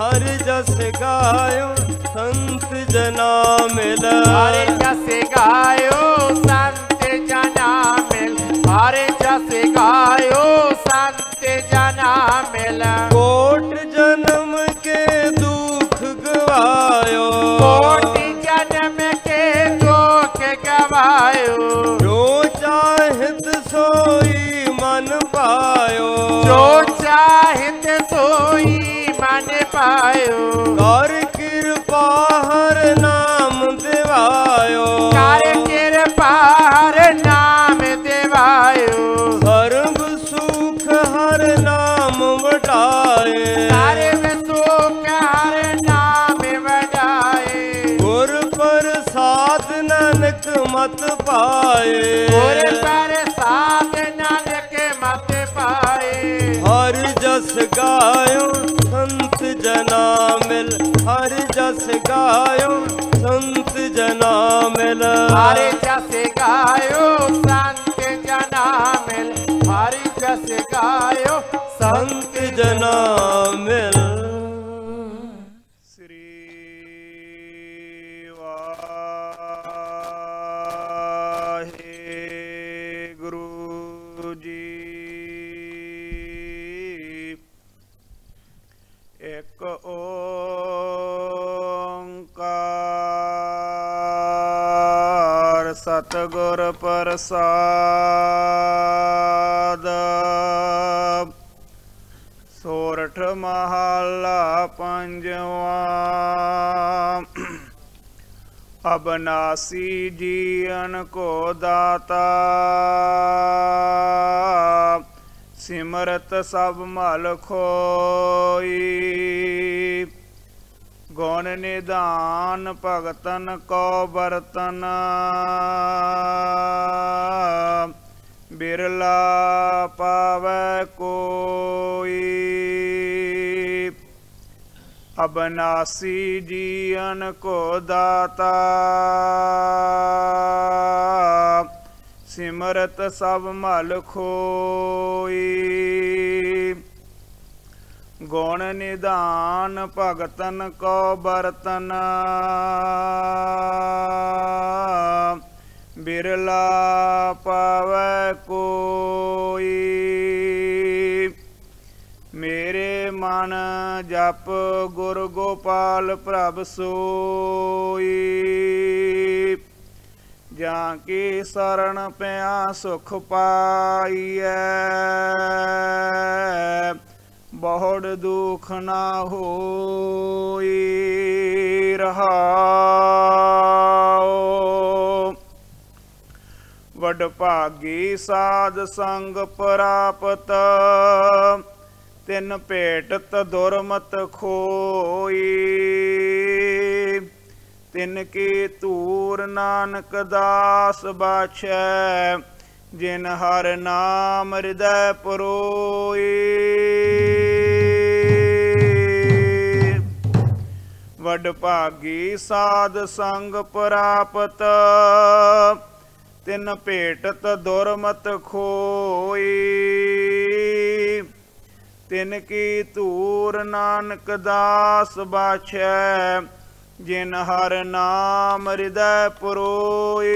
ਹਰ ਜਸ ਗਾਇਓ ਸੰਤ ਜਨਾ ਮਿਲ। ਹਰੇ ਜਸ ਗਾਇਓ ਸੰਤ ਜਨਾ ਮਿਲ। ਹਰੇ ਜਸ ਗਾਇਓ ਸੰਤ ਜਨਾ ਮਿਲ। ਕੋਟ ਮਤ ਪਾਏ। ਗੁਰ ਪ੍ਰਸਾਦ ਨਾਨਕ ਮਤ ਪਾਏ। ਹਰ ਜਸ ਗਾਇਓ ਸੰਤ ਜਨਾ ਮਿਲ, ਹਰ ਜਸ ਗਾਇਓ, ਸੰਤ ਜਨਾ ਮਿਲ। ਹਰਿ ਜਸ ਗਾਇਓ, ਸੰਤ ਜਨਾ ਮਿਲ, ਹਰਿ ਜਸ ਗਾਇਓ, ਸੰਤ ਜਨਾ ਮਿਲ। ਸਤਿਗੁਰ ਪ੍ਰਸਾਦ। ਸੋਰਠ ਮਹੱਲਾ ਪੰਜਵਾ। ਅਬਨਾਸੀ ਜੀਵਨ ਕੋ ਦਾਤਾ। ਸਿਮਰਤ ਸਭ ਮਲ ਖੋਈ। ਗੁਣ ਨਿਧਾਨ ਭਗਤਨ ਕੋ ਬਰਤਨ ਬਿਰਲਾ ਪਾਵੈ ਕੋਈ। ਅਬਨਾਸੀ ਜੀਵਨ ਕੋ ਦਾਤਾ। ਸਿਮਰਤ ਸਭ ਮਲ ਖੋਈ। ਗੁਣ ਨਿਧਾਨ ਭਗਤਨ ਕੋ ਬਰਤਨ। ਬਿਰਲਾ ਪਾਵੈ ਕੋਈ। ਮੇਰੇ ਮਨ ਜਪ ਗੁਰ ਗੋਪਾਲ ਪ੍ਰਭ ਸੋਈ। ਜਾਂ ਕੀ ਸਰਣ ਪਿਆ ਸੁਖ ਪਾਈਐ। ਬਹੁੜ ਦੁਖ ਨਾ ਹੋਈ ਰਹਾਉ ਵਡ ਭਾਗੀ ਸਾਧ ਸੰਗ ਪ੍ਰਾਪਤ, ਤਿਨ ਭੇਟਤ ਦੁਰਮਤ ਖੋਈ। ਤਿੰਨ ਕੀ ਤੂਰ ਨਾਨਕ ਦਾਸ ਬਾਛੈ, ਜਿਨ ਹਰ ਨਾਮ ਹਿਰਦੈ ਪਰੋਈ। ਵਡ ਭਾਗੀ ਸਾਧ ਸੰਗ ਪ੍ਰਾਪਤ। ਤਿਨ ਭੇਟਤ ਦੁਰਮਤ ਖੋਈ। ਤਿਨ ਕੀ ਧੂਰ ਨਾਨਕ ਦਾਸ ਬਾਛੈ, ਜਿਨ ਹਰ ਨਾਮ ਹਿਰਦੈ ਪਰੋਈ।